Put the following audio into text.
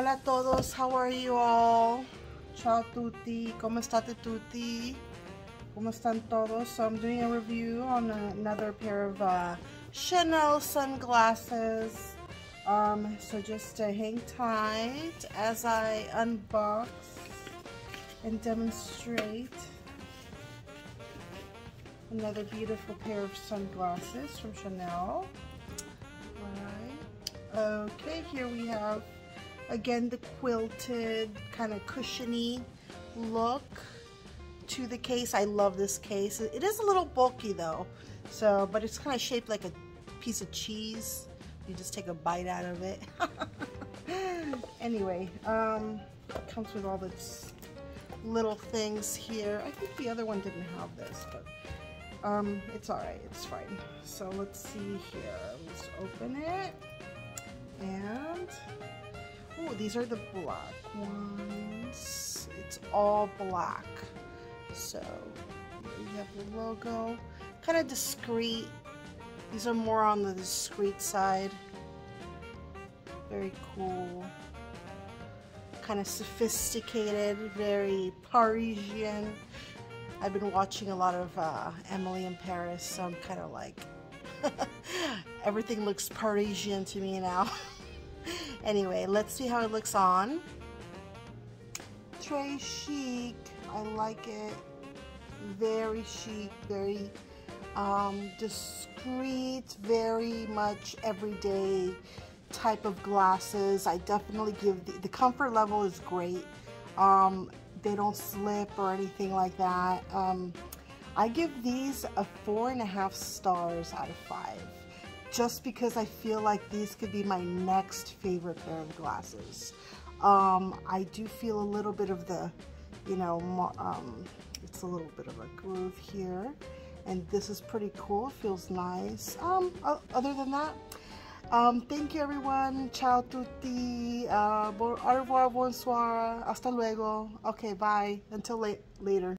Hola a todos, how are you all? Ciao tutti, ¿cómo state tutti? ¿Cómo están todos? So I'm doing a review on another pair of uh, Chanel sunglasses. Um, so just uh, hang tight as I unbox and demonstrate another beautiful pair of sunglasses from Chanel. Alright. Okay, here we have again the quilted kind of cushiony look to the case. I love this case. It is a little bulky though, so but it's kind of shaped like a piece of cheese. You just take a bite out of it. anyway, um, comes with all this little things here. I think the other one didn't have this, but um, it's all right. It's fine. So let's see here. Let's open it. And, oh, these are the black ones. It's all black. So we have the logo, kind of discreet. These are more on the discreet side. Very cool. Kind of sophisticated, very Parisian. I've been watching a lot of uh, Emily in Paris, so I'm kind of like, everything looks Parisian to me now. anyway, let's see how it looks on. Très chic. I like it. Very chic, very um, discreet, very much everyday type of glasses. I definitely give, the, the comfort level is great. Um, they don't slip or anything like that. Um, I give these a four and a half stars out of five just because I feel like these could be my next favorite pair of glasses. Um, I do feel a little bit of the, you know, um, it's a little bit of a groove here. And this is pretty cool, feels nice. Um, other than that, um, thank you everyone. Ciao tutti. Uh, au revoir, bonsoir. Hasta luego. Okay, bye. Until la later.